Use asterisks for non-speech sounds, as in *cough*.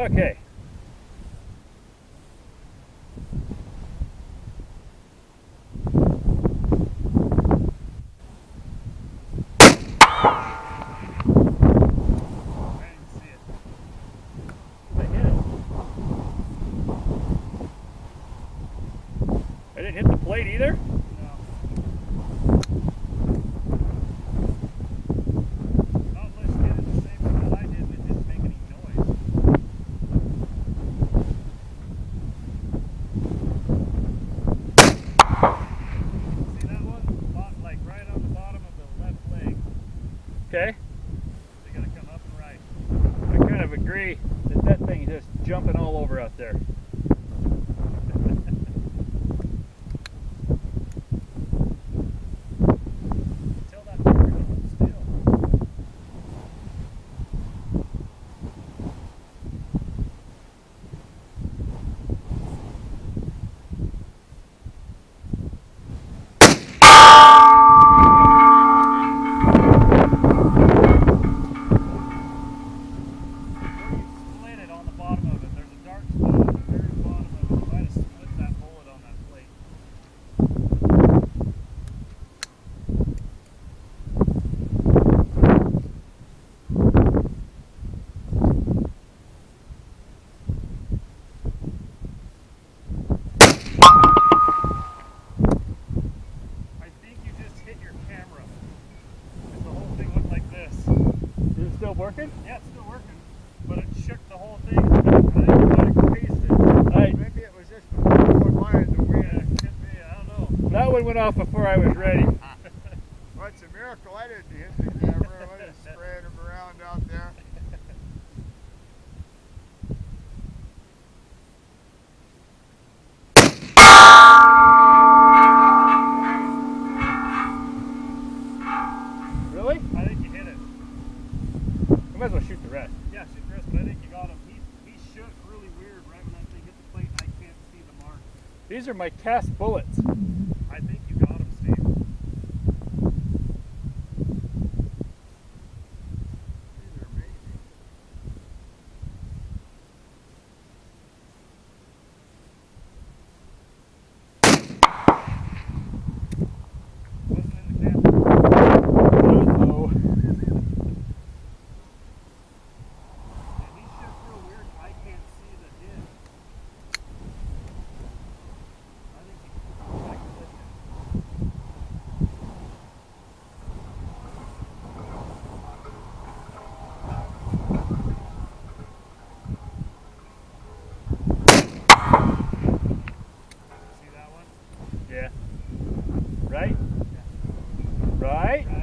Okay. Hit the plate either? No. Not unless you hit it the same way that I did and it didn't make any noise. See that one? Bot- Like right on the bottom of the left leg. Okay. They gotta come up and right. I kind of agree that that thing is just jumping all over out there. *laughs* Tell that finger to hold still. Where you split it on the bottom of it, there's a dark spot at the very bottom of it. You might have split that bullet on that plate. I think you just hit your camera. 'Cause the whole thing went like this. Is it still working? Yeah, it's still working, but it shook the whole thing. I think you might it. I, Maybe it was just before mine the wind. it could be. I don't know. that one went off before I was ready. *laughs* Well, it's a miracle I didn't hit the camera. I have *laughs* sprayed them around out there. Might as well shoot the rest. Yeah, shoot the rest, but I think you got him. He, he shook really weird right when that thing hit the plate. and I can't see the mark. These are my cast bullets. I think you got him, Steve. These are amazing. Wasn't in the camera. Uh-oh. Yeah, he shook real weird. I can't see the hit. I think he I clipped it. See that one? Yeah. Right? Right?